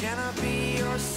Can I be your?